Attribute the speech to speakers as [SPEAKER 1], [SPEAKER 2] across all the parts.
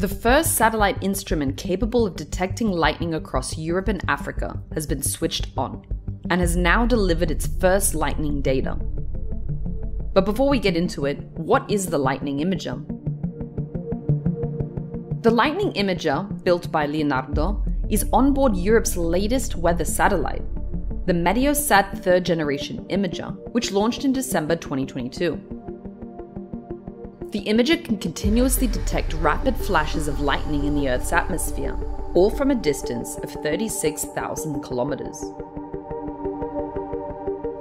[SPEAKER 1] The first satellite instrument capable of detecting lightning across Europe and Africa has been switched on and has now delivered its first lightning data. But before we get into it, what is the Lightning Imager? The Lightning Imager, built by Leonardo, is onboard Europe's latest weather satellite, the Meteosat third generation imager, which launched in December 2022. The imager can continuously detect rapid flashes of lightning in the Earth's atmosphere, all from a distance of 36,000 kilometers.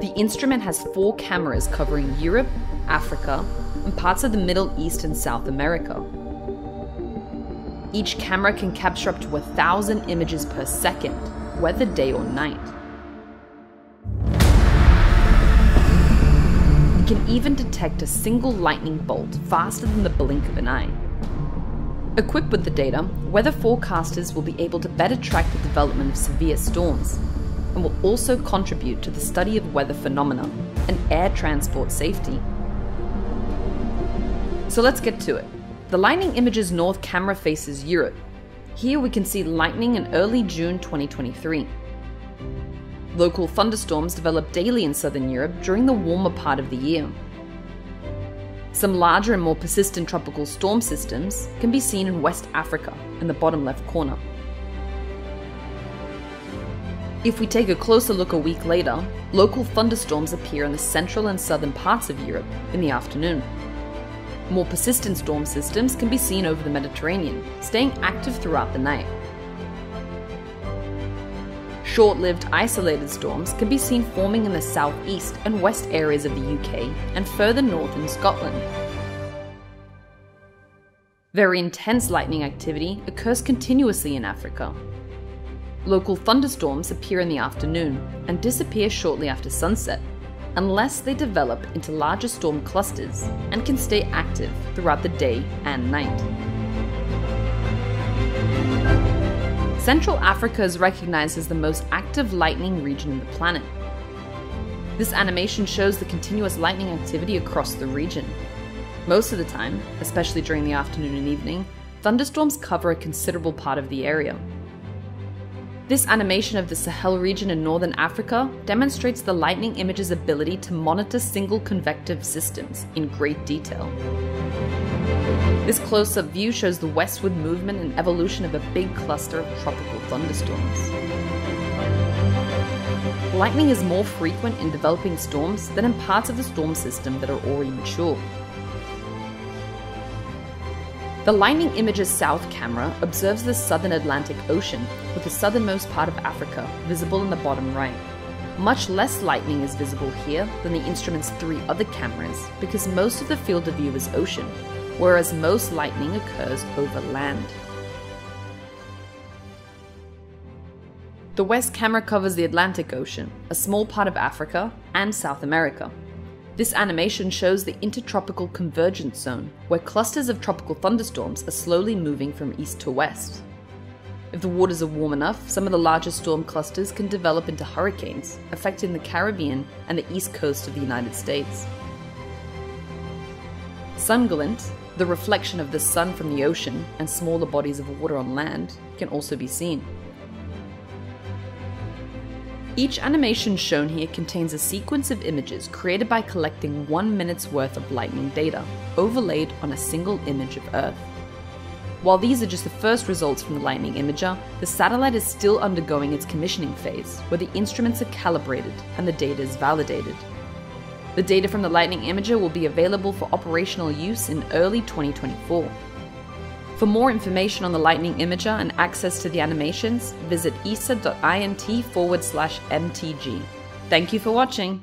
[SPEAKER 1] The instrument has four cameras covering Europe, Africa, and parts of the Middle East and South America. Each camera can capture up to a thousand images per second, whether day or night. Can even detect a single lightning bolt faster than the blink of an eye. Equipped with the data, weather forecasters will be able to better track the development of severe storms and will also contribute to the study of weather phenomena and air transport safety. So let's get to it. The Lightning Imager's north camera faces Europe. Here we can see lightning in early June 2023. Local thunderstorms develop daily in southern Europe during the warmer part of the year. Some larger and more persistent tropical storm systems can be seen in West Africa in the bottom left corner. If we take a closer look a week later, local thunderstorms appear in the central and southern parts of Europe in the afternoon. More persistent storm systems can be seen over the Mediterranean, staying active throughout the night. Short lived isolated storms can be seen forming in the southeast and west areas of the UK and further north in Scotland. Very intense lightning activity occurs continuously in Africa, Local thunderstorms appear in the afternoon and disappear shortly after sunset, unless they develop into larger storm clusters and can stay active throughout the day and night. Central Africa is recognized as the most active lightning region in the planet. This animation shows the continuous lightning activity across the region. Most of the time, especially during the afternoon and evening, thunderstorms cover a considerable part of the area, this animation of the Sahel region in northern Africa demonstrates the Lightning Imager's ability to monitor single convective systems in great detail. This close up view shows the westward movement and evolution of a big cluster of tropical thunderstorms. Lightning is more frequent in developing storms than in parts of the storm system that are already mature. The Lightning Imager's south camera observes the southern Atlantic Ocean, with the southernmost part of Africa visible in the bottom right. Much less lightning is visible here than the instrument's three other cameras because most of the field of view is ocean, whereas most lightning occurs over land. The west camera covers the Atlantic Ocean, a small part of Africa, and South America, this animation shows the intertropical convergence zone, where clusters of tropical thunderstorms are slowly moving from east to west. If the waters are warm enough, some of the larger storm clusters can develop into hurricanes, affecting the Caribbean and the east coast of the United States. Sun glint, the reflection of the sun from the ocean and smaller bodies of water on land, can also be seen. Each animation shown here contains a sequence of images created by collecting one minute's worth of lightning data, overlaid on a single image of Earth. While these are just the first results from the Lightning Imager, the satellite is still undergoing its commissioning phase, where the instruments are calibrated and the data is validated. The data from the Lightning Imager will be available for operational use in early 2024. For more information on the Lightning Imager and access to the animations, visit esa.int forward slash MTG. Thank you for watching.